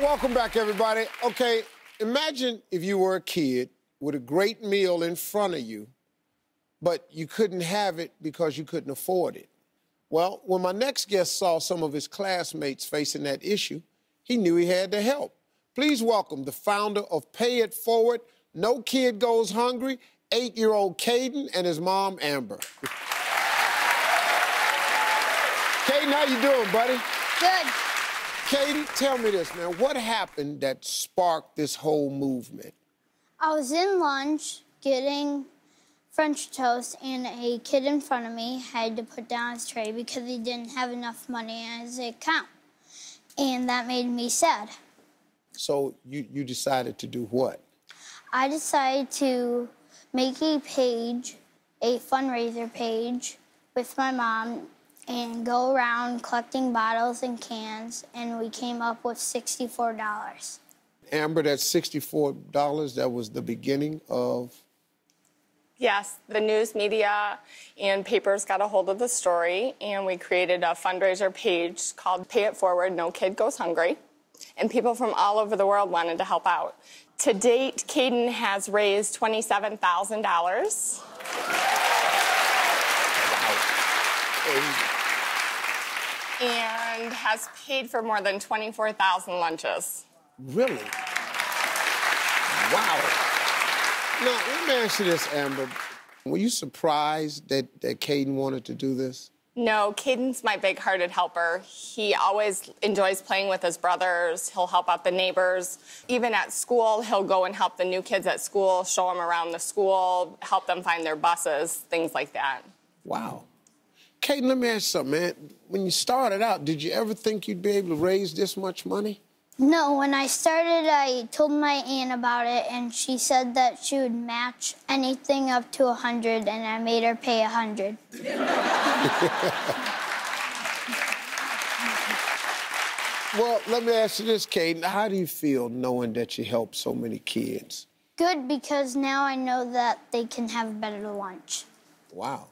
welcome back, everybody. Okay, imagine if you were a kid with a great meal in front of you, but you couldn't have it because you couldn't afford it. Well, when my next guest saw some of his classmates facing that issue, he knew he had to help. Please welcome the founder of Pay It Forward, No Kid Goes Hungry, eight-year-old Cayden and his mom, Amber. Cayden, how you doing, buddy? Good. Cayden, tell me this, man. What happened that sparked this whole movement? I was in lunch getting French toast, and a kid in front of me had to put down his tray because he didn't have enough money in his account. And that made me sad. So you, you decided to do what? I decided to make a page, a fundraiser page, with my mom and go around collecting bottles and cans, and we came up with $64. Amber, that $64, that was the beginning of. Yes, the news media and papers got a hold of the story, and we created a fundraiser page called Pay It Forward No Kid Goes Hungry. And people from all over the world wanted to help out. To date, Cayden has raised $27,000. And has paid for more than 24,000 lunches. Really? Wow. Now, let me ask you this, Amber. Were you surprised that, that Cayden wanted to do this? No, Cayden's my big hearted helper. He always enjoys playing with his brothers. He'll help out the neighbors. Even at school, he'll go and help the new kids at school, show them around the school, help them find their buses, things like that. Wow. Cayden, let me ask you something, man. When you started out, did you ever think you'd be able to raise this much money? No, when I started, I told my aunt about it, and she said that she would match anything up to a 100, and I made her pay a 100. well, let me ask you this, Cayden. How do you feel knowing that you helped so many kids? Good, because now I know that they can have a better lunch. Wow.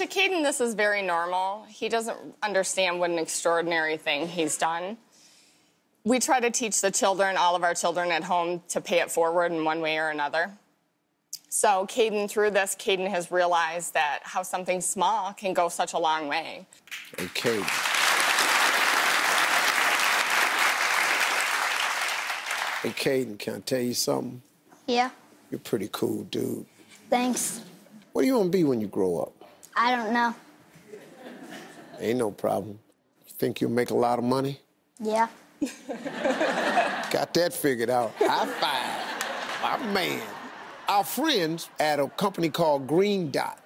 To Cayden, this is very normal. He doesn't understand what an extraordinary thing he's done. We try to teach the children, all of our children at home, to pay it forward in one way or another. So, Cayden, through this, Cayden has realized that how something small can go such a long way. Hey, Cayden. Hey, Cayden, can I tell you something? Yeah. You're pretty cool, dude. Thanks. What do you want to be when you grow up? I don't know. Ain't no problem. You think you'll make a lot of money? Yeah. Got that figured out. High five. My man. Our friends at a company called Green Dot,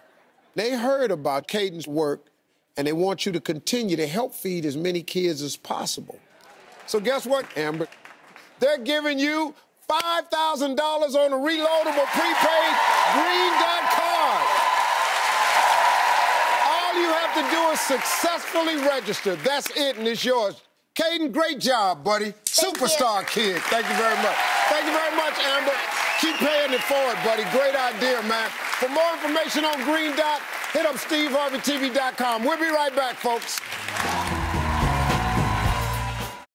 they heard about Cayden's work and they want you to continue to help feed as many kids as possible. So guess what, Amber? They're giving you $5,000 on a reloadable prepaid Green Dot card. All you have to do is successfully register. That's it, and it's yours. Cayden, great job, buddy. Thank Superstar you. kid. Thank you very much. Thank you very much, Amber. Keep paying it forward, buddy. Great idea, man. For more information on Green Dot, hit up SteveHarveyTV.com. We'll be right back, folks.